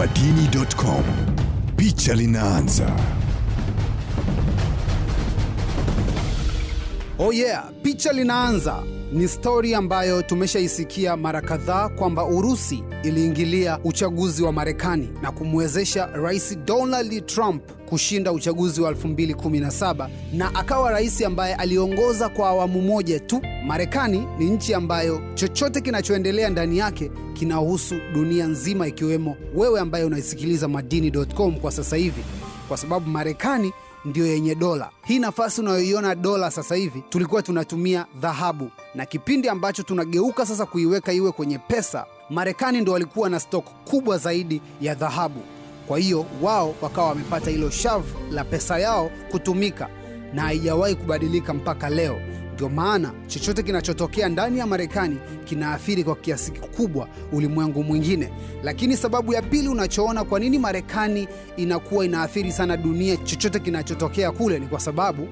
madini.com. Picha linaanza. Oh yeah, picha linaanza. Ni stori ambayo tumeshaisikia mara kadhaa kwamba Urusi iliingilia uchaguzi wa Marekani na kumwezesha Rais Donald Trump kushinda uchaguzi wa 217 na akawa rais ambaye aliongoza kwa awamu moja tu. Marekani ni nchi ambayo chochote kinachoendelea ndani yake kinahusu dunia nzima, ikiwemo wewe ambaye unaisikiliza madini.com kwa sasa hivi, kwa sababu Marekani ndiyo yenye dola. Hii nafasi unayoiona dola sasa hivi, tulikuwa tunatumia dhahabu, na kipindi ambacho tunageuka sasa kuiweka iwe kwenye pesa, Marekani ndo walikuwa na stok kubwa zaidi ya dhahabu. Kwa hiyo wao wakawa wamepata hilo shavu la pesa yao kutumika, na haijawahi kubadilika mpaka leo. Ndio maana chochote kinachotokea ndani ya Marekani kinaathiri kwa kiasi kikubwa ulimwengu mwingine. Lakini sababu ya pili unachoona kwa nini Marekani inakuwa inaathiri sana dunia, chochote kinachotokea kule, ni kwa sababu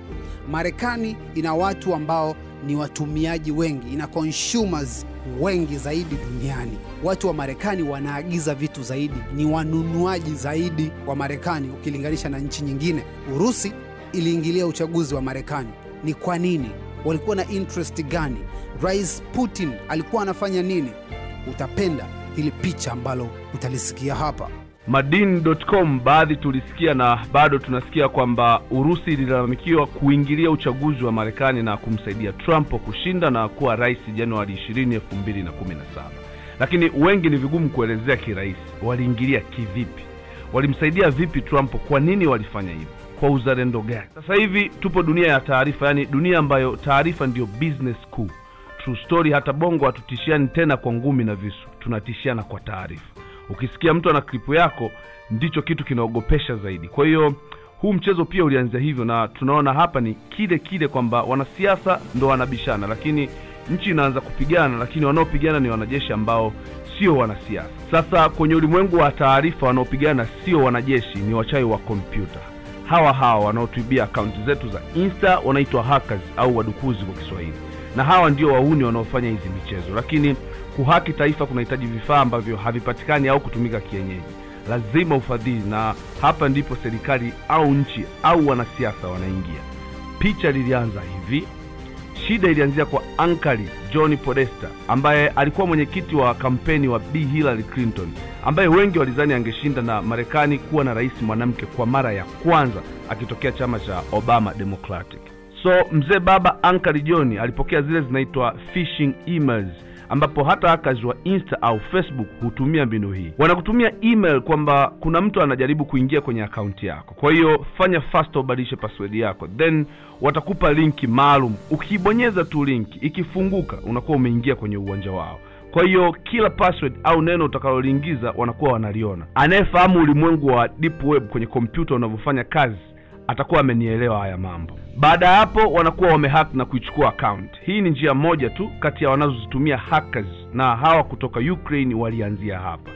Marekani ina watu ambao ni watumiaji wengi, ina consumers wengi zaidi duniani. Watu wa Marekani wanaagiza vitu zaidi, ni wanunuaji zaidi wa Marekani ukilinganisha na nchi nyingine. Urusi iliingilia uchaguzi wa Marekani. Ni kwa nini? Walikuwa na interest gani? Rais Putin alikuwa anafanya nini? Utapenda hili picha ambalo utalisikia hapa. Madin.com baadhi tulisikia na bado tunasikia kwamba Urusi ililalamikiwa kuingilia uchaguzi wa Marekani na kumsaidia Trump kushinda na kuwa rais Januari 20, 2017. Lakini wengi ni vigumu kuelezea kirahisi, waliingilia kivipi? Walimsaidia vipi Trump? Kwa nini walifanya hivyo? Kwa uzalendo gani? Sasa hivi tupo dunia ya taarifa, yani dunia ambayo taarifa ndiyo business kuu. True story, hata bongo hatutishiani tena kwa ngumi na visu, tunatishiana kwa taarifa. Ukisikia mtu ana klipu yako, ndicho kitu kinaogopesha zaidi. Kwa hiyo huu mchezo pia ulianzia hivyo, na tunaona hapa ni kile kile kwamba wanasiasa ndo wanabishana, lakini nchi inaanza kupigana, lakini wanaopigana ni wanajeshi ambao sio wanasiasa. Sasa kwenye ulimwengu wa taarifa, wanaopigana sio wanajeshi, ni wachai wa kompyuta. Hawa hawa wanaotuibia akaunti zetu za Insta wanaitwa hackers au wadukuzi kwa Kiswahili, na hawa ndio wauni wanaofanya hizi michezo. Lakini kuhaki taifa kunahitaji vifaa ambavyo havipatikani au kutumika kienyeji, lazima ufadhili, na hapa ndipo serikali au nchi au wanasiasa wanaingia. Picha lilianza hivi. Shida ilianzia kwa ankali John Podesta ambaye alikuwa mwenyekiti wa kampeni wa Bi Hillary Clinton, ambaye wengi walizani angeshinda na Marekani kuwa na rais mwanamke kwa mara ya kwanza akitokea chama cha Obama Democratic. So mzee baba ankali John alipokea zile zinaitwa phishing emails ambapo hata akazi wa Insta au Facebook hutumia mbinu hii. Wanakutumia email kwamba kuna mtu anajaribu kuingia kwenye akaunti yako, kwa hiyo fanya fast ubadilishe password yako, then watakupa linki maalum. Ukibonyeza tu linki, ikifunguka unakuwa umeingia kwenye uwanja wao. Kwa hiyo kila password au neno utakaloliingiza wanakuwa wanaliona. Anayefahamu ulimwengu wa deep web kwenye kompyuta unavyofanya kazi atakuwa amenielewa haya mambo. Baada ya hapo, wanakuwa wamehack na kuichukua account. Hii ni njia moja tu kati ya wanazozitumia hackers, na hawa kutoka Ukraine walianzia hapa.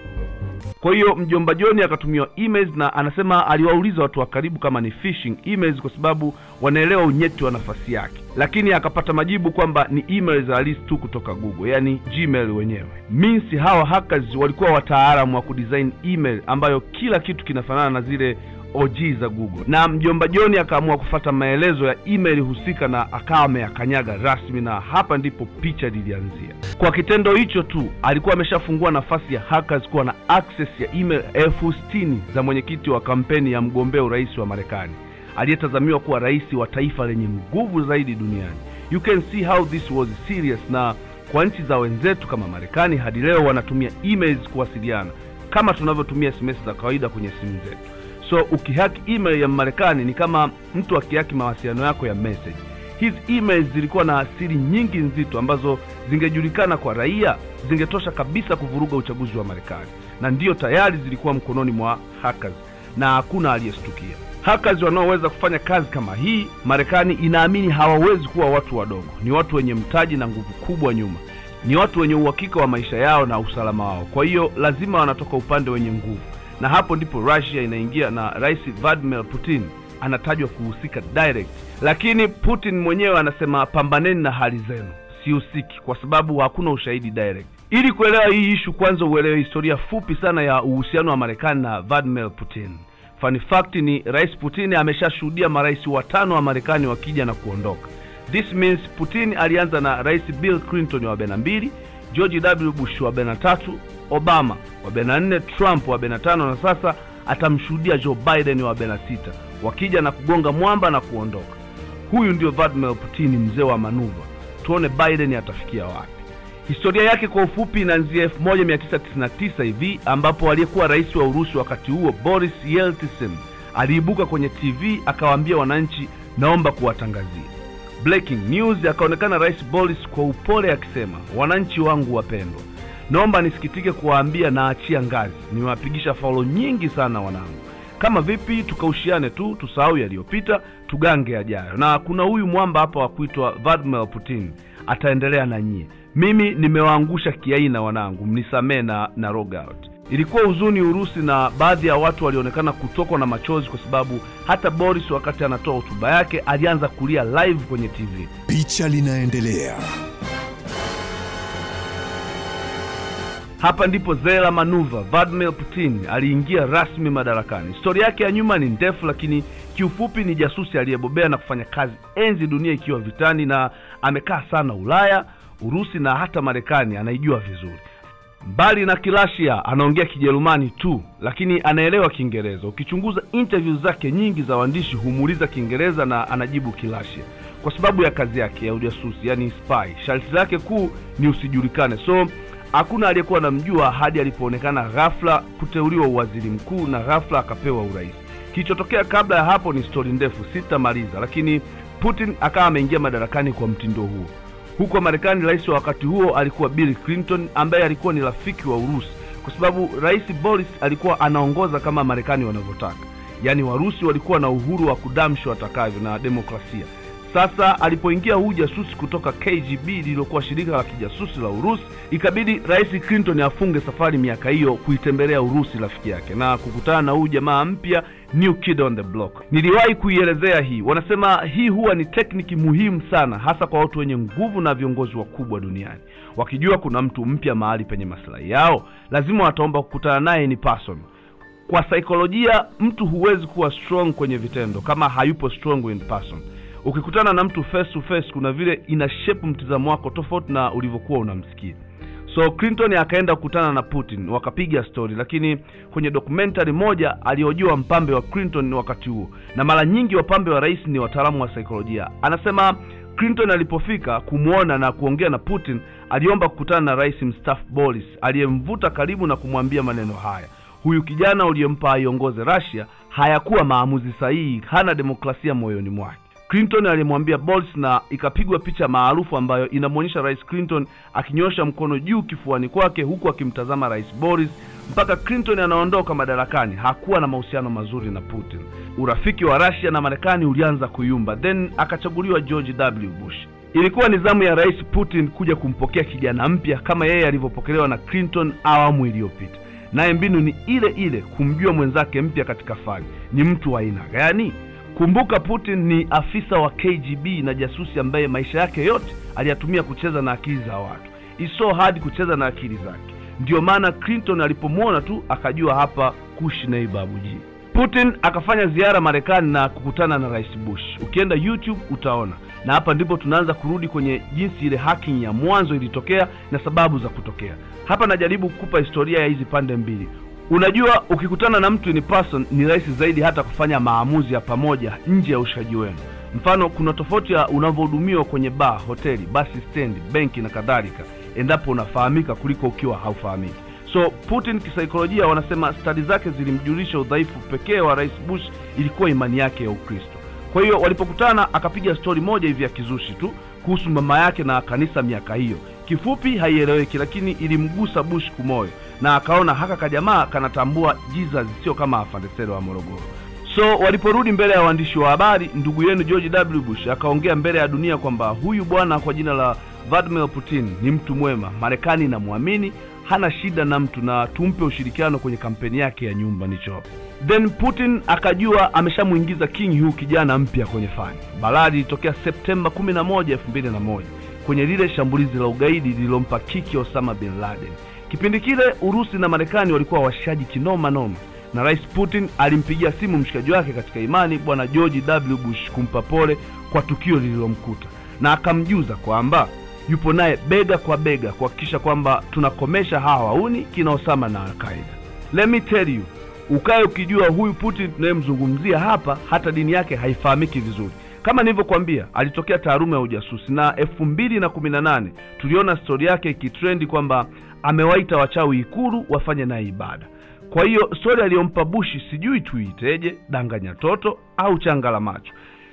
Kwa hiyo mjomba John akatumiwa emails na anasema aliwauliza watu wa karibu kama ni phishing emails kwa sababu wanaelewa unyeti wa nafasi yake, lakini akapata majibu kwamba ni emails halisi tu kutoka Google, yani Gmail wenyewe. Minsi hawa hackers walikuwa wataalamu wa kudesign email ambayo kila kitu kinafanana na zile OG za Google, na mjomba John akaamua kufata maelezo ya email husika na akawa ameyakanyaga rasmi, na hapa ndipo picha lilianzia. Kwa kitendo hicho tu alikuwa ameshafungua nafasi ya hackers kuwa na access ya email elfu sitini za mwenyekiti wa kampeni ya mgombea urais wa Marekani aliyetazamiwa kuwa rais wa taifa lenye nguvu zaidi duniani. You can see how this was serious, na kwa nchi za wenzetu kama Marekani hadi leo wanatumia emails kuwasiliana kama tunavyotumia SMS za kawaida kwenye simu zetu. So ukihaki email ya Marekani ni kama mtu akihaki mawasiliano yako ya message. Hizi emails zilikuwa na asili nyingi nzito ambazo zingejulikana kwa raia, zingetosha kabisa kuvuruga uchaguzi wa Marekani, na ndiyo tayari zilikuwa mkononi mwa hackers na hakuna aliyestukia. Hackers wanaoweza kufanya kazi kama hii, Marekani inaamini hawawezi kuwa watu wadogo. Ni watu wenye mtaji na nguvu kubwa nyuma, ni watu wenye uhakika wa maisha yao na usalama wao. Kwa hiyo lazima wanatoka upande wenye nguvu na hapo ndipo Russia inaingia na Rais Vladimir Putin anatajwa kuhusika direct, lakini Putin mwenyewe anasema pambaneni na hali zenu, sihusiki kwa sababu hakuna ushahidi direct. Ili kuelewa hii ishu kwanza uelewe historia fupi sana ya uhusiano wa marekani na vladimir putin. Fun fact ni rais putin ameshashuhudia marais watano wa marekani wakija na kuondoka. This means putin alianza na rais bill clinton wa 42 george w. Bush wa 43 obama wa 44 trump wa 45 na sasa atamshuhudia joe biden wa 46 wakija na kugonga mwamba na kuondoka. Huyu ndio vladimir putin mzee wa manuva. Tuone biden atafikia wapi. Historia yake kwa ufupi inaanzia 1999 hivi ambapo aliyekuwa rais wa urusi wakati huo boris yeltsin aliibuka kwenye tv akawaambia wananchi naomba kuwatangazia breaking news akaonekana rais boris kwa upole akisema wananchi wangu wapendwa naomba nisikitike kuwaambia naachia ngazi. Nimewapigisha faulo nyingi sana wanangu. Kama vipi tukaushiane tu tusahau yaliyopita tugange yajayo. Na kuna huyu mwamba hapa wa kuitwa vladimir putin. Ataendelea na nyie. Mimi nimewaangusha kiaina wanangu. Mnisamee na, na rogout ilikuwa huzuni urusi na baadhi ya watu walionekana kutokwa na machozi kwa sababu hata boris wakati anatoa hotuba yake alianza kulia live kwenye tv Picha linaendelea. Hapa ndipo Zela manuva vladimir putin aliingia rasmi madarakani. Historia yake ya nyuma ni ndefu lakini kiufupi ni jasusi aliyebobea na kufanya kazi enzi dunia ikiwa vitani na amekaa sana ulaya urusi na hata marekani anaijua vizuri. Mbali na Kirasia, anaongea kijerumani tu lakini anaelewa kiingereza. Ukichunguza interview zake nyingi za waandishi humuuliza kiingereza na anajibu Kirasia kwa sababu ya kazi yake ya ujasusi yani spy sharti lake kuu ni usijulikane. So hakuna aliyekuwa anamjua hadi alipoonekana ghafla kuteuliwa uwaziri mkuu na ghafla akapewa urais. Kilichotokea kabla ya hapo ni stori ndefu sitamaliza lakini putin akawa ameingia madarakani kwa mtindo huo huko marekani rais wa wakati huo alikuwa bill clinton ambaye alikuwa ni rafiki wa urusi kwa sababu rais boris alikuwa anaongoza kama marekani wanavyotaka. Yaani warusi walikuwa na uhuru wa kudamsha watakavyo na demokrasia sasa alipoingia huu jasusi kutoka kgb lililokuwa shirika la kijasusi la urusi ikabidi rais clinton afunge safari miaka hiyo kuitembelea urusi rafiki yake na kukutana na huu jamaa mpya new kid on the block. Niliwahi kuielezea hii. Wanasema hii huwa ni tekniki muhimu sana hasa kwa watu wenye nguvu na viongozi wakubwa duniani. Wakijua kuna mtu mpya mahali penye maslahi yao lazima wataomba kukutana naye ni person. Kwa saikolojia mtu huwezi kuwa strong kwenye vitendo kama hayupo strong in person ukikutana na mtu face to face kuna vile ina shape mtizamo wako tofauti na ulivyokuwa unamsikia. So clinton akaenda kukutana na putin wakapiga story lakini kwenye documentary moja aliojua mpambe wa clinton wakati huo. Na mara nyingi wapambe wa rais ni wataalamu wa saikolojia. Anasema clinton alipofika kumwona na kuongea na putin aliomba kukutana na rais mstaafu boris aliyemvuta karibu na kumwambia maneno haya. Huyu kijana uliyempa aiongoze rasia hayakuwa maamuzi sahihi hana demokrasia moyoni mwake clinton alimwambia Bolts na ikapigwa picha maarufu ambayo inamwonyesha rais clinton akinyosha mkono juu kifuani kwake huku akimtazama rais boris mpaka clinton anaondoka madarakani. Hakuwa na mahusiano mazuri na putin. Urafiki wa Russia na marekani ulianza kuyumba then akachaguliwa george w. Bush. Ilikuwa ni zamu ya rais putin kuja kumpokea kijana mpya kama yeye alivyopokelewa na clinton awamu iliyopita. Naye mbinu ni ile ile kumjua mwenzake mpya katika fani. Ni mtu wa aina gani kumbuka putin ni afisa wa kgb na jasusi ambaye maisha yake yote aliyatumia kucheza na akili za watu. Iso hadi kucheza na akili zake. Ndiyo maana clinton alipomwona tu akajua hapa kushi na babuji putin akafanya ziara marekani na kukutana na rais bush. Ukienda youtube utaona. Na hapa ndipo tunaanza kurudi kwenye jinsi ile hacking ya mwanzo ilitokea na sababu za kutokea. Hapa najaribu kukupa historia ya hizi pande mbili unajua ukikutana na mtu in person ni rahisi zaidi hata kufanya maamuzi ya pamoja nje ya ushaji wenu. Mfano kuna tofauti ya unavyohudumiwa kwenye baa hoteli basi stendi benki na kadhalika endapo unafahamika kuliko ukiwa haufahamiki. So putin kisaikolojia wanasema stadi zake zilimjulisha udhaifu pekee wa rais bush ilikuwa imani yake ya ukristo. Kwa hiyo walipokutana akapiga stori moja hivi ya kizushi tu kuhusu mama yake na kanisa miaka hiyo kifupi haieleweki lakini ilimgusa bush kumoyo na akaona haka kajamaa kanatambua jesus sio kama afandesero wa morogoro. So waliporudi mbele ya waandishi wa habari ndugu yenu george w. Bush akaongea mbele ya dunia kwamba huyu bwana kwa jina la vladimir putin ni mtu mwema marekani inamwamini hana shida na mtu na tumpe ushirikiano kwenye kampeni yake ya nyumba nicho. Then putin akajua ameshamwingiza king huu kijana mpya kwenye fani. Baladi ilitokea septemba 11 2001 kwenye lile shambulizi la ugaidi lililompa kiki Osama bin Laden. Kipindi kile Urusi na Marekani walikuwa washaji kinoma noma, na Rais Putin alimpigia simu mshikaji wake katika imani Bwana George W. Bush kumpa pole kwa tukio lililomkuta na akamjuza kwamba yupo naye bega kwa bega kuhakikisha kwamba tunakomesha hawa wauni kina Osama na Al-Qaeda. Let me tell you, ukae ukijua huyu Putin tunayemzungumzia hapa hata dini yake haifahamiki vizuri. Kama nilivyokuambia, alitokea taaluma ya ujasusi na elfu mbili na kumi na nane tuliona stori yake ikitrendi kwamba amewaita wachawi Ikulu wafanye naye ibada. Kwa hiyo stori aliyompa Bushi sijui tuiteje, danganya toto au changa la macho.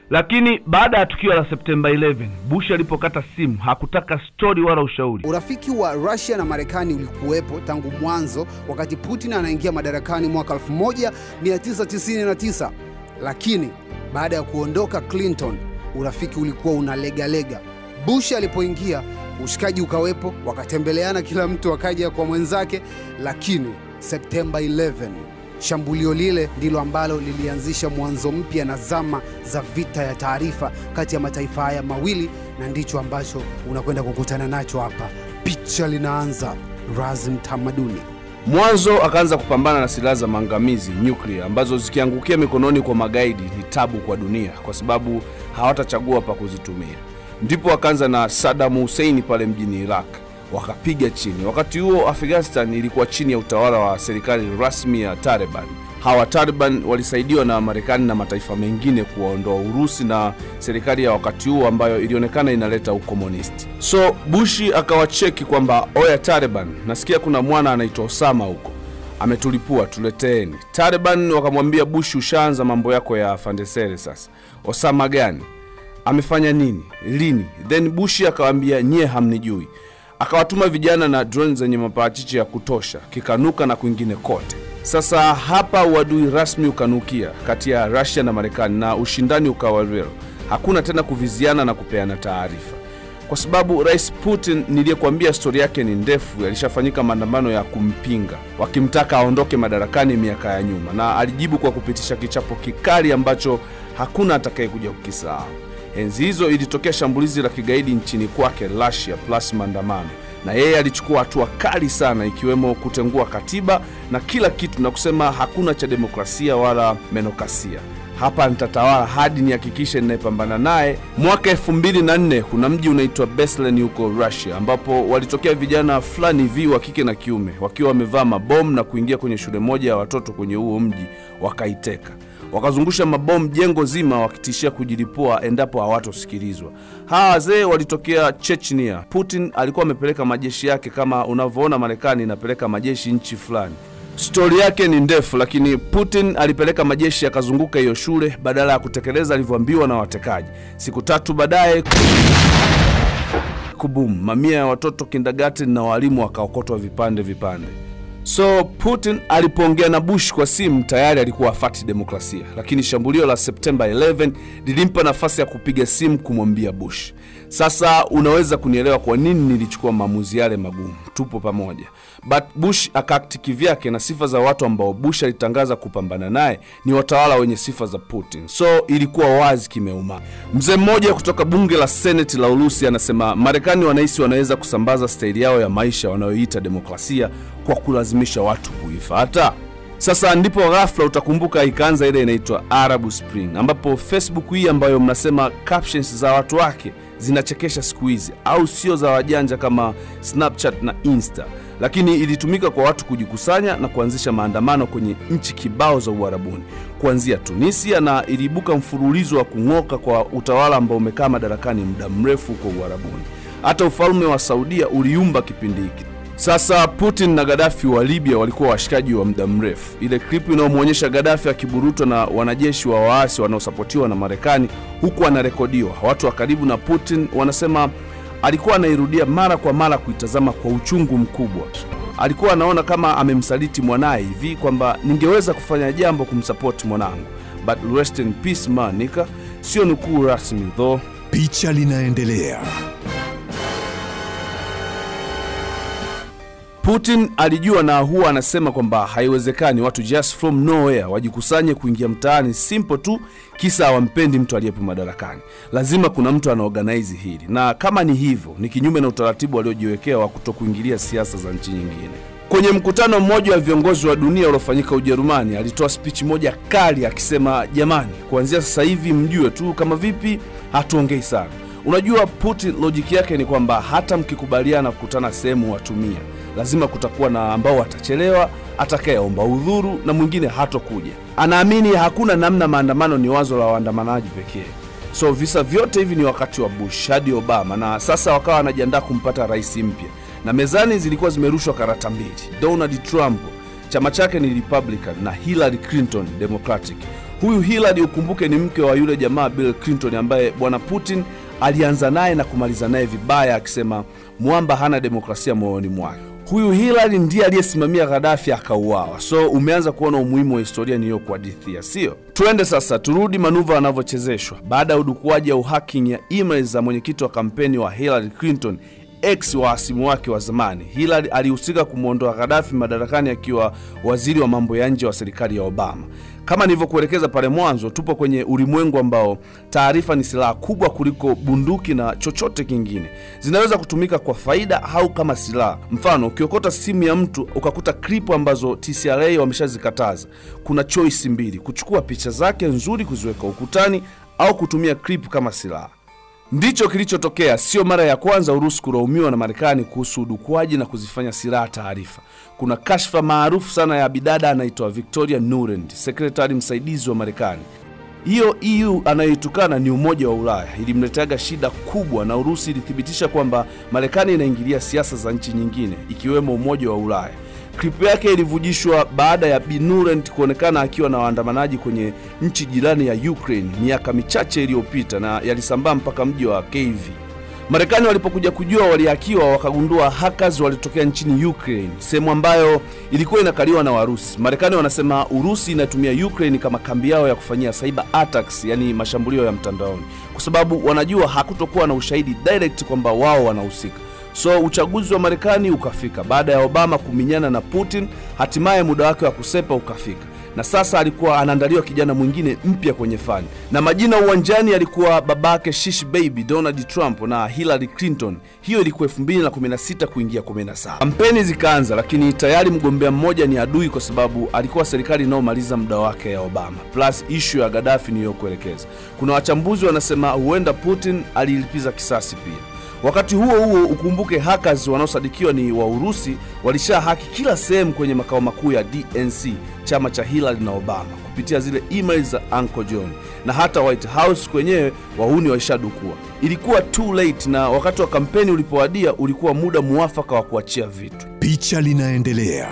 Lakini baada ya tukio la Septemba 11 Bush alipokata simu hakutaka stori wala ushauri. Urafiki wa Russia na Marekani ulikuwepo tangu mwanzo wakati Putin anaingia madarakani mwaka 1999, lakini baada ya kuondoka Clinton urafiki ulikuwa unalegalega. Bush alipoingia ushikaji ukawepo, wakatembeleana, kila mtu akaja kwa mwenzake, lakini Septemba 11 shambulio lile ndilo ambalo lilianzisha mwanzo mpya na zama za vita ya taarifa kati ya mataifa haya mawili, na ndicho ambacho unakwenda kukutana nacho hapa. Picha linaanza. Razim Tamaduni. Mwanzo akaanza kupambana na silaha za maangamizi nyuklia, ambazo zikiangukia mikononi kwa magaidi ni tabu kwa dunia, kwa sababu hawatachagua pa kuzitumia. Ndipo akaanza na Saddam Hussein pale mjini Iraq, wakapiga chini. Wakati huo Afghanistan ilikuwa chini ya utawala wa serikali rasmi ya Taliban. Hawa Taliban walisaidiwa na Marekani na mataifa mengine kuwaondoa Urusi na serikali ya wakati huo ambayo ilionekana inaleta ukomunisti. So Bushi akawacheki kwamba oya Taliban, nasikia kuna mwana anaitwa Osama huko ametulipua, tuleteeni. Taliban wakamwambia Bushi, ushaanza mambo yako ya fandesere sasa. Osama gani? Amefanya nini? Lini? Then Bushi akawaambia nyie hamnijui. Akawatuma vijana na drone zenye maparachichi ya kutosha, kikanuka na kwingine kote. Sasa hapa uadui rasmi ukanukia kati ya Russia na Marekani na ushindani ukawa real. Hakuna tena kuviziana na kupeana taarifa, kwa sababu Rais Putin niliyekuambia stori yake ni ndefu. Yalishafanyika maandamano ya kumpinga wakimtaka aondoke madarakani miaka ya nyuma, na alijibu kwa kupitisha kichapo kikali ambacho hakuna atakayekuja kukisahau. Enzi hizo ilitokea shambulizi la kigaidi nchini kwake Russia plus maandamano na yeye alichukua hatua kali sana ikiwemo kutengua katiba na kila kitu na kusema hakuna cha demokrasia wala menokasia hapa nitatawala hadi nihakikishe ninayepambana naye. Mwaka elfu mbili na nne kuna mji unaitwa beslen huko Russia, ambapo walitokea vijana fulani hivi wa kike na kiume wakiwa wamevaa mabomu na kuingia kwenye shule moja ya watoto kwenye huo mji, wakaiteka wakazungusha mabomu jengo zima wakitishia kujilipua endapo hawatosikilizwa. Hawa wazee walitokea Chechnia. Putin alikuwa amepeleka majeshi yake kama unavyoona Marekani inapeleka majeshi nchi fulani. Stori yake ni ndefu, lakini Putin alipeleka majeshi yakazunguka hiyo shule badala ya kutekeleza alivyoambiwa na watekaji. Siku tatu baadaye kubum, mamia ya watoto kindergarten na walimu wakaokotwa vipande vipande. So Putin alipoongea na Bush kwa simu tayari alikuwa afati demokrasia, lakini shambulio la Septemba 11 lilimpa nafasi ya kupiga simu kumwambia Bush. Sasa unaweza kunielewa kwa nini nilichukua maamuzi yale magumu. Tupo pamoja. But Bush akaakti kivyake, na sifa za watu ambao Bush alitangaza kupambana naye ni watawala wenye sifa za Putin, so ilikuwa wazi kimeuma. Mzee mmoja kutoka bunge la seneti la Urusi anasema Marekani wanahisi wanaweza kusambaza staili yao ya maisha wanayoita demokrasia kwa kulazimisha watu kuifata. Sasa ndipo ghafla utakumbuka ikaanza ile inaitwa Arab Spring, ambapo Facebook hii ambayo mnasema captions za watu wake zinachekesha siku hizi, au sio za wajanja kama Snapchat na Insta, lakini ilitumika kwa watu kujikusanya na kuanzisha maandamano kwenye nchi kibao za Uarabuni, kuanzia Tunisia, na iliibuka mfululizo wa kung'oka kwa utawala ambao umekaa madarakani muda mrefu kwa Uarabuni. Hata ufalme wa Saudia uliumba kipindi hiki. Sasa Putin na Gaddafi wa Libya walikuwa washikaji wa muda mrefu. Ile klipu inayomwonyesha Gaddafi akiburutwa na wanajeshi wa waasi wanaosapotiwa na Marekani huku anarekodiwa. Watu wa karibu na Putin wanasema alikuwa anairudia mara kwa mara kuitazama kwa uchungu mkubwa. Alikuwa anaona kama amemsaliti mwanaye hivi kwamba ningeweza kufanya jambo kumsapoti mwanangu, but rest in peace manika. Sio nukuu rasmi though. Picha linaendelea. Putin alijua na huwa anasema kwamba haiwezekani watu just from nowhere wajikusanye kuingia mtaani simple tu kisa awampendi mtu aliyepo madarakani. Lazima kuna mtu anaorganize hili, na kama ni hivyo, ni kinyume na utaratibu waliojiwekea wa kutokuingilia siasa za nchi nyingine. Kwenye mkutano mmoja wa viongozi wa dunia uliofanyika Ujerumani, alitoa spichi moja kali akisema, jamani, kuanzia sasa hivi mjue tu kama vipi hatuongei sana. Unajua, Putin lojiki yake ni kwamba hata mkikubaliana kukutana sehemu watumia, lazima kutakuwa na ambao watachelewa, atakayeomba udhuru na mwingine hatokuja. Anaamini hakuna namna, maandamano ni wazo la waandamanaji pekee. So visa vyote hivi ni wakati wa Bush hadi Obama, na sasa wakawa wanajiandaa kumpata rais mpya, na mezani zilikuwa zimerushwa karata mbili. Donald Trump chama chake ni Republican na Hillary Clinton Democratic. Huyu Hillary ukumbuke, ni mke wa yule jamaa Bill Clinton ambaye bwana Putin alianza naye na kumaliza naye vibaya, akisema mwamba hana demokrasia moyoni mwake. Huyu hilari ndiye aliyesimamia ghadafi akauawa. So umeanza kuona umuhimu wa historia niliyokuhadithia, sio? Tuende sasa, turudi manuva anavyochezeshwa baada ya udukuaji au hacking ya email za mwenyekiti wa kampeni wa hilary Clinton x wa hasimu wake wa zamani. Hillary alihusika kumwondoa ghadafi madarakani akiwa waziri wa mambo ya nje wa serikali ya Obama. Kama nilivyokuelekeza pale mwanzo, tupo kwenye ulimwengu ambao taarifa ni silaha kubwa kuliko bunduki na chochote kingine. Zinaweza kutumika kwa faida au kama silaha. Mfano, ukiokota simu ya mtu ukakuta klipu ambazo TCRA wameshazikataza, kuna choice mbili: kuchukua picha zake nzuri kuziweka ukutani au kutumia klipu kama silaha. Ndicho kilichotokea. Sio mara ya kwanza Urusi kulaumiwa na Marekani kuhusu udukuaji na kuzifanya silaha taarifa. Kuna kashfa maarufu sana ya bidada anaitwa Victoria nurend sekretari msaidizi wa Marekani. Hiyo EU anayoitukana ni Umoja wa Ulaya, ilimleteaga shida kubwa, na Urusi ilithibitisha kwamba Marekani inaingilia siasa za nchi nyingine ikiwemo Umoja wa Ulaya. Klipu yake ilivujishwa baada ya Binurent kuonekana akiwa na waandamanaji kwenye nchi jirani ya Ukraine miaka michache iliyopita, na yalisambaa mpaka mji wa Kyiv. Marekani walipokuja kujua walihakiwa, wakagundua hackers walitokea nchini Ukraine, sehemu ambayo ilikuwa inakaliwa na Warusi. Marekani wanasema Urusi inatumia Ukraine kama kambi yao ya kufanyia cyber attacks, yani mashambulio ya mtandaoni, kwa sababu wanajua hakutokuwa na ushahidi direct kwamba wao wanahusika. So uchaguzi wa Marekani ukafika baada ya Obama kuminyana na Putin, hatimaye muda wake wa kusepa ukafika, na sasa alikuwa anaandaliwa kijana mwingine mpya kwenye fani, na majina uwanjani alikuwa babake shish baby Donald Trump na Hillary Clinton. Hiyo ilikuwa 216 kuingia 17. Kampeni zikaanza, lakini tayari mgombea mmoja ni adui, kwa sababu alikuwa serikali inayomaliza muda wake ya Obama, plus ishu ya Gaddafi niliyokuelekeza. Kuna wachambuzi wanasema huenda Putin alilipiza kisasi pia. Wakati huo huo ukumbuke hackers wanaosadikiwa ni wa Urusi walisha haki kila sehemu kwenye makao makuu ya DNC, chama cha Hillary na Obama, kupitia zile email za Uncle John na hata White House kwenyewe wahuni waishadukua. Ilikuwa too late, na wakati wa kampeni ulipowadia ulikuwa muda muafaka wa kuachia vitu. Picha linaendelea.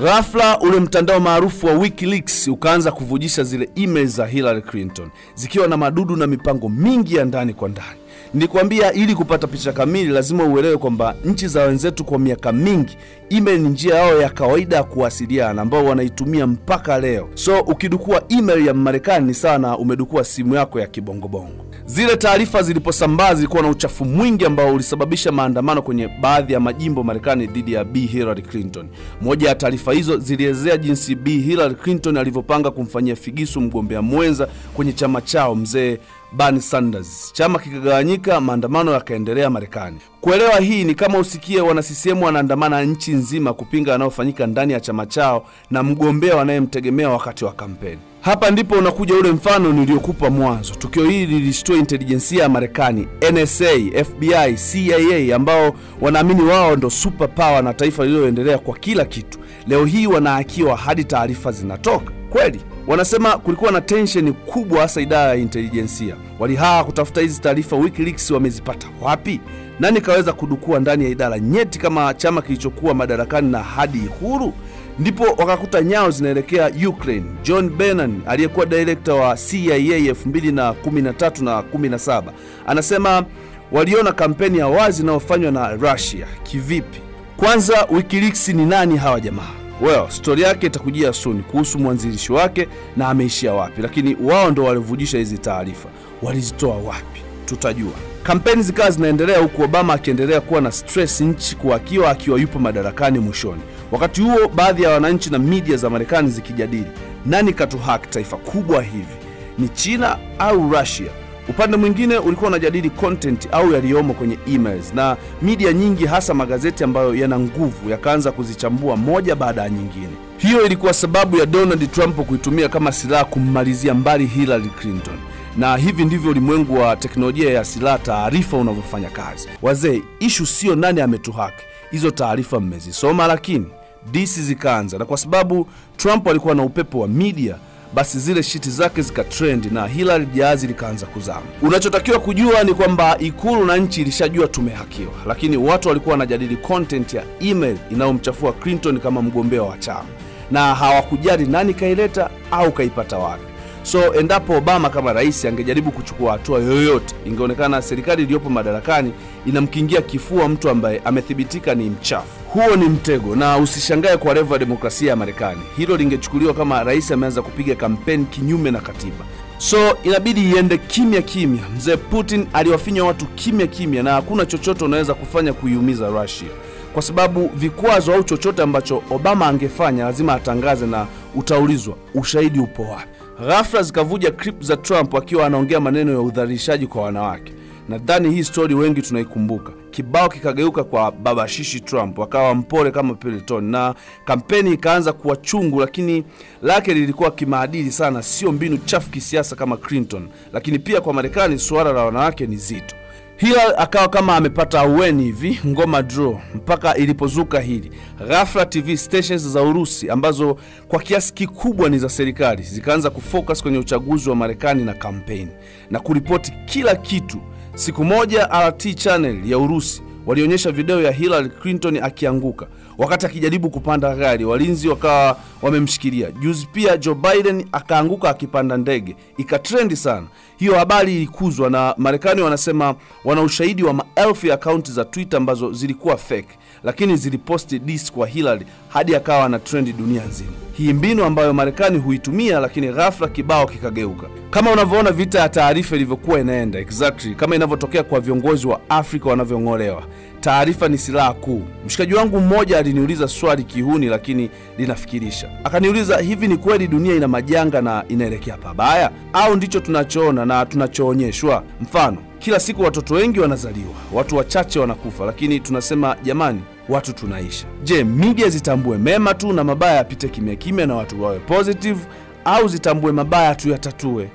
Ghafla ule mtandao maarufu wa WikiLeaks ukaanza kuvujisha zile email za Hillary Clinton zikiwa na madudu na mipango mingi ya ndani kwa ndani. Nilikwambia ili kupata picha kamili lazima uelewe kwamba nchi za wenzetu kwa miaka mingi email ni njia yao ya kawaida ya kuwasiliana ambao wanaitumia mpaka leo. So ukidukua email ya Marekani ni sawa na umedukua simu yako ya kibongobongo. Zile taarifa ziliposambaa zilikuwa na uchafu mwingi ambao ulisababisha maandamano kwenye baadhi ya majimbo Marekani dhidi ya B Hillary Clinton. Moja ya taarifa hizo zilielezea jinsi B Hillary Clinton alivyopanga kumfanyia figisu mgombea mwenza kwenye chama chao mzee Bernie Sanders. Chama kikagawanyika, maandamano yakaendelea Marekani. Kuelewa hii ni kama usikie wana CCM wanaandamana nchi nzima kupinga yanayofanyika ndani ya chama chao na mgombea wanayemtegemea wakati wa kampeni. Hapa ndipo unakuja ule mfano niliokupa mwanzo. Tukio hili lilishtua intelijensia ya Marekani, NSA, FBI, CIA ambao wanaamini wao ndo super power na taifa lililoendelea kwa kila kitu. Leo hii wanaakiwa hadi taarifa zinatoka kweli. Wanasema kulikuwa na tensheni kubwa, hasa idara ya intelijensia walihaa kutafuta hizi taarifa. WikiLeaks wamezipata wapi? Nani kaweza kudukua ndani ya idara nyeti kama chama kilichokuwa madarakani na hadi huru? Ndipo wakakuta nyao zinaelekea Ukraine. John Brennan aliyekuwa direkta wa CIA 2013 na 17 anasema waliona kampeni ya wazi inayofanywa na Russia. Kivipi? Kwanza, WikiLeaks ni nani hawa jamaa? Well, stori yake itakujia soon kuhusu mwanzilishi wake na ameishia wapi, lakini wao ndo walivujisha hizi taarifa. Walizitoa wapi? tutajua. Kampeni zikawa zinaendelea huku Obama akiendelea kuwa na stress nchi kuakiwa akiwa yupo madarakani mwishoni. Wakati huo baadhi ya wananchi na media za Marekani zikijadili nani katuhaki taifa kubwa hivi, ni China au Russia? Upande mwingine ulikuwa unajadili content au yaliyomo kwenye emails, na media nyingi hasa magazeti ambayo yana nguvu yakaanza kuzichambua moja baada ya nyingine. Hiyo ilikuwa sababu ya Donald Trump kuitumia kama silaha kummalizia mbali Hillary Clinton na hivi ndivyo ulimwengu wa teknolojia ya silaha taarifa unavyofanya kazi. Wazee, ishu sio nani ametuhaki, hizo taarifa mmezisoma, lakini disi zikaanza, na kwa sababu Trump alikuwa na upepo wa media basi zile shiti zake zikatrend na Hillary jahazi likaanza kuzama. Unachotakiwa kujua ni kwamba ikulu na nchi ilishajua tumehakiwa, lakini watu walikuwa wanajadili content ya email inayomchafua Clinton kama mgombea wa chama, na hawakujali nani kaileta au kaipata wapi. So endapo Obama kama rais angejaribu kuchukua hatua yoyote, ingeonekana serikali iliyopo madarakani inamkingia kifua mtu ambaye amethibitika ni mchafu. Huo ni mtego, na usishangae kwa revu ya demokrasia ya Marekani. Hilo lingechukuliwa kama rais ameanza kupiga kampeni kinyume na katiba. So inabidi iende kimya kimya. Mzee Putin aliwafinya watu kimya kimya, na hakuna chochote unaweza kufanya kuiumiza Russia kwa sababu vikwazo au chochote ambacho Obama angefanya lazima atangaze, na utaulizwa ushahidi upo wapi? Ghafla zikavuja clip za Trump akiwa anaongea maneno ya udhalilishaji kwa wanawake. Nadhani hii stori wengi tunaikumbuka. Kibao kikageuka kwa babashishi Trump, wakawa mpole kama Peloton, na kampeni ikaanza kuwa chungu, lakini lake lilikuwa kimaadili sana, sio mbinu chafu kisiasa kama Clinton. Lakini pia kwa Marekani suala la wanawake ni zito. Hillary akawa kama amepata aweni hivi, ngoma draw, mpaka ilipozuka hili ghafla. TV stations za Urusi ambazo kwa kiasi kikubwa ni za serikali zikaanza kufocus kwenye uchaguzi wa Marekani na kampeni na kuripoti kila kitu. Siku moja RT channel ya Urusi walionyesha video ya Hillary Clinton akianguka wakati akijaribu kupanda gari, walinzi wakawa wamemshikilia. Juzi pia Joe Biden akaanguka akipanda ndege, ikatrendi sana. Hiyo habari ilikuzwa na Marekani, wanasema wana ushahidi wa maelfu ya akaunti za Twitter ambazo zilikuwa fake, lakini ziliposti dis kwa Hillary hadi akawa na trendi dunia nzima. Hii mbinu ambayo Marekani huitumia, lakini ghafla kibao kikageuka, kama unavyoona vita ya taarifa ilivyokuwa inaenda, exactly kama inavyotokea kwa viongozi wa Afrika wanavyong'olewa. Taarifa ni silaha kuu. Mshikaji wangu mmoja aliniuliza swali kihuni, lakini linafikirisha. Akaniuliza, hivi ni kweli dunia ina majanga na inaelekea pabaya, au ndicho tunachoona na tunachoonyeshwa? Mfano, kila siku watoto wengi wanazaliwa, watu wachache wanakufa, lakini tunasema jamani, watu tunaisha. Je, media zitambue mema tu na mabaya yapite kimya kimya na watu wawe positive, au zitambue mabaya tu yatatue?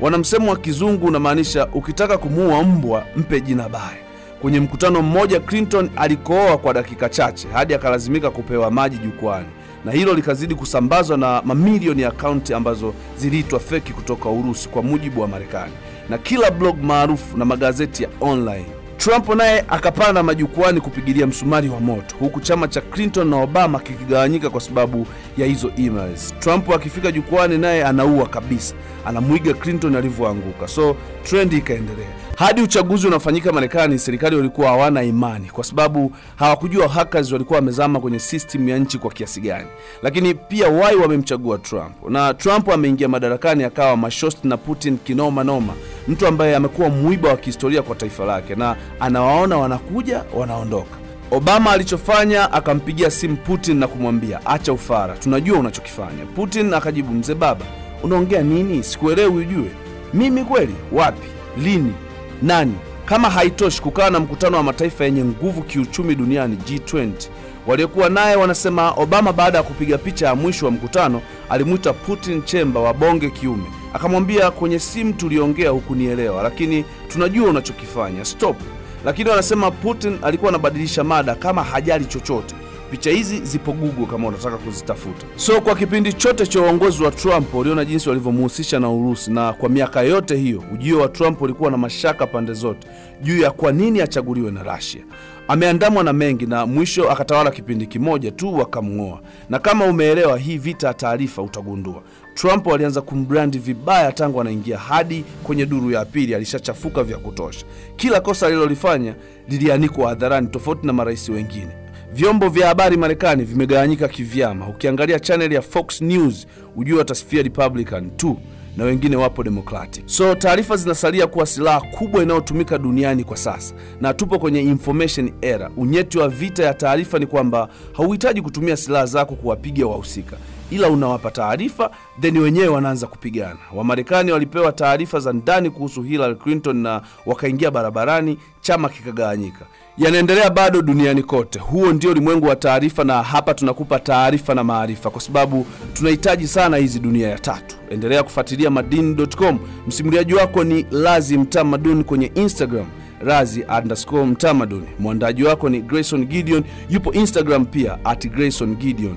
wanamsemo wa kizungu unamaanisha ukitaka kumuua mbwa mpe jina baya. Kwenye mkutano mmoja Clinton alikooa kwa dakika chache hadi akalazimika kupewa maji jukwani, na hilo likazidi kusambazwa na mamilioni ya akaunti ambazo ziliitwa feki kutoka Urusi, kwa mujibu wa Marekani na kila blog maarufu na magazeti ya online. Trump naye akapanda majukwani kupigilia msumari wa moto, huku chama cha Clinton na Obama kikigawanyika kwa sababu ya hizo emails. Trump akifika jukwani, naye anaua kabisa, anamwiga Clinton alivyoanguka, so trendi ikaendelea hadi uchaguzi unafanyika Marekani. Serikali walikuwa hawana imani kwa sababu hawakujua hackers walikuwa wamezama kwenye system ya nchi kwa kiasi gani, lakini pia wai wamemchagua Trump na Trump ameingia madarakani akawa mashosti na Putin kinoma noma, mtu ambaye amekuwa mwiba wa kihistoria kwa taifa lake, na anawaona wanakuja wanaondoka. Obama alichofanya akampigia simu Putin na kumwambia acha ufara, tunajua unachokifanya. Putin akajibu, mzee baba, unaongea nini? Sikuelewi. Ujue mimi kweli? Wapi? Lini? Nani? Kama haitoshi, kukawa na mkutano wa mataifa yenye nguvu kiuchumi duniani G20. Waliokuwa naye wanasema Obama baada ya kupiga picha ya mwisho wa mkutano alimwita Putin chemba wa bonge kiume, akamwambia kwenye simu tuliongea, hukunielewa, lakini tunajua unachokifanya, stop. Lakini wanasema Putin alikuwa anabadilisha mada kama hajali chochote. Picha hizi zipo Google kama unataka kuzitafuta. So kwa kipindi chote cha uongozi wa Trump uliona jinsi walivyomhusisha na Urusi, na kwa miaka yote hiyo ujio wa Trump ulikuwa na mashaka pande zote juu ya kwa nini achaguliwe na Russia. Ameandamwa na mengi na mwisho akatawala kipindi kimoja tu wakamng'oa. Na kama umeelewa hii vita ya taarifa, utagundua Trump alianza kumbrandi vibaya tangu anaingia hadi kwenye duru ya pili alishachafuka vya kutosha. Kila kosa alilolifanya lilianikwa hadharani, tofauti na marais wengine. Vyombo vya habari Marekani vimegawanyika kivyama. Ukiangalia chaneli ya Fox News ujue watasifia Republican tu, na wengine wapo Democratic. So taarifa zinasalia kuwa silaha kubwa inayotumika duniani kwa sasa, na tupo kwenye information era. Unyeti wa vita ya taarifa ni kwamba hauhitaji kutumia silaha zako kuwapiga wahusika ila unawapa taarifa then wenyewe wanaanza kupigana. Wamarekani walipewa taarifa za ndani kuhusu Hillary Clinton na wakaingia barabarani, chama kikagawanyika. Yanaendelea bado duniani kote. Huo ndio ulimwengu wa taarifa, na hapa tunakupa taarifa na maarifa, kwa sababu tunahitaji sana hizi dunia ya tatu. Endelea kufuatilia madini.com. Msimuliaji wako ni Lazi Mtamaduni kwenye Instagram razi underscore mtamaduni. Mwandaji wako ni Grayson Gideon, yupo Instagram pia at Grayson Gideon.